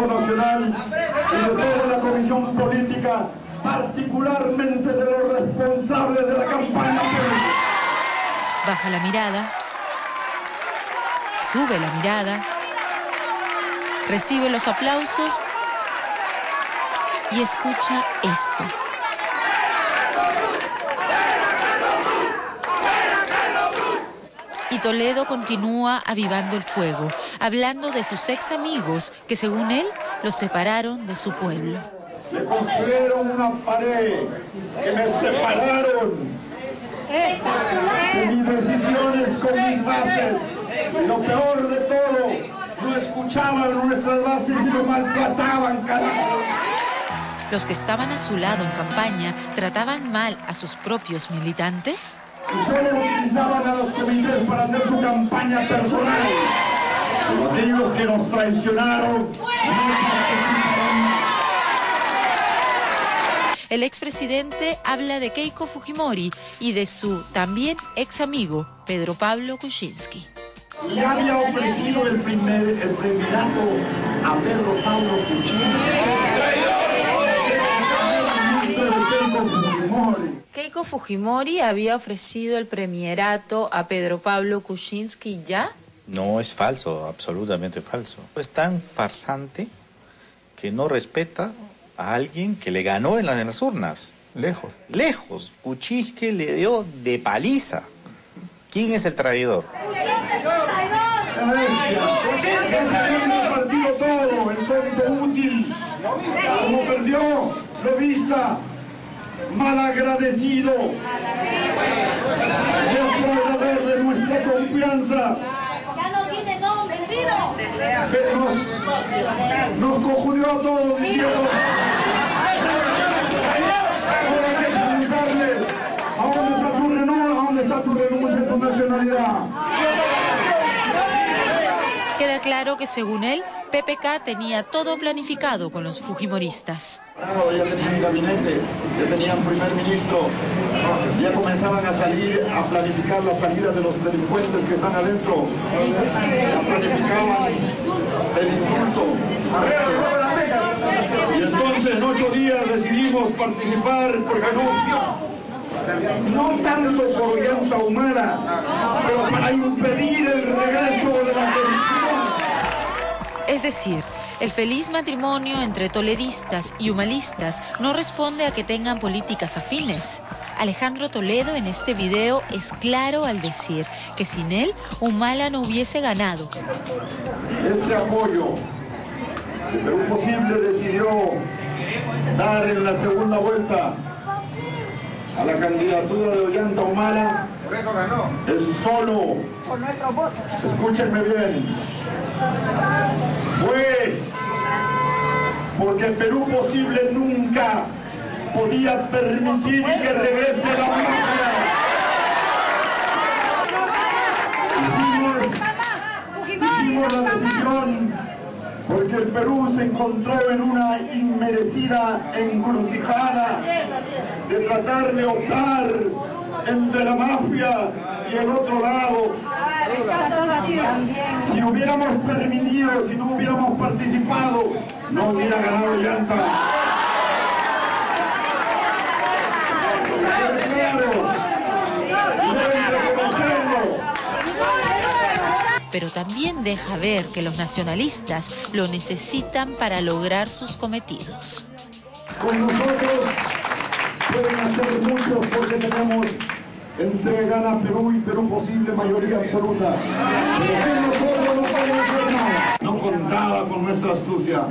Consejo Nacional y de toda la Comisión Política, particularmente de los responsables de la campaña. Baja la mirada, sube la mirada, recibe los aplausos y escucha esto. Toledo continúa avivando el fuego, hablando de sus ex amigos que según él los separaron de su pueblo. Me construyeron una pared que me separaron de mis decisiones con mis bases. Y lo peor de todo, no escuchaban nuestras bases y lo maltrataban, carajo. Los que estaban a su lado en campaña trataban mal a sus propios militantes. Solo utilizaban campaña personal. Aquellos que nos traicionaron, El expresidente habla de Keiko Fujimori y de su también ex amigo Pedro Pablo Kuczynski. Le había ofrecido el, primer, el premierato a Pedro Pablo Kuczynski. Keiko Fujimori había ofrecido el premierato a Pedro Pablo Kuczynski ya. No, es falso, absolutamente falso. Es tan farsante que no respeta a alguien que le ganó en las, en las urnas. Lejos. Lejos. Kuczynski le dio de paliza. ¿Quién es el traidor? Perdió, lo vista, malagradecido. Desproveedor de nuestra confianza. Nos, nos a todos diciendo. Ahora hay que preguntarle, ¿a dónde está tu renuncia? ¿A dónde está tu renuncia, tu nacionalidad? Queda claro que según él, PPK tenía todo planificado con los Fujimoristas. Ya tenían gabinete, ya tenían primer ministro, ya comenzaban a salir, a planificar la salida de los delincuentes que están adentro. Ya planificaban el indulto. Y entonces en ocho días decidimos participar porque no no tanto por llanta humana, pero para impedir el regreso de la. Es decir, el feliz matrimonio entre toledistas y humalistas no responde a que tengan políticas afines. Alejandro Toledo en este video es claro al decir que sin él Humala no hubiese ganado. Este apoyo que Perú Posible decidió dar en la segunda vuelta a la candidatura de Ollanta Humala Por eso ganó. es solo, escúchenme bien, fue porque Perú Posible nunca podía permitir que regrese la mafia. Hicimos la decisión porque el Perú se encontró en una inmerecida encrucijada de tratar de optar entre la mafia y el otro lado. Si hubiéramos permitido, si no hubiéramos participado, no hubiera ganado Llanta. Pero también deja ver que los nacionalistas lo necesitan para lograr sus cometidos. Con nosotros pueden hacer mucho porque tenemos entre Gana Perú y Perú Posible mayoría absoluta. No contaba con nuestra astucia.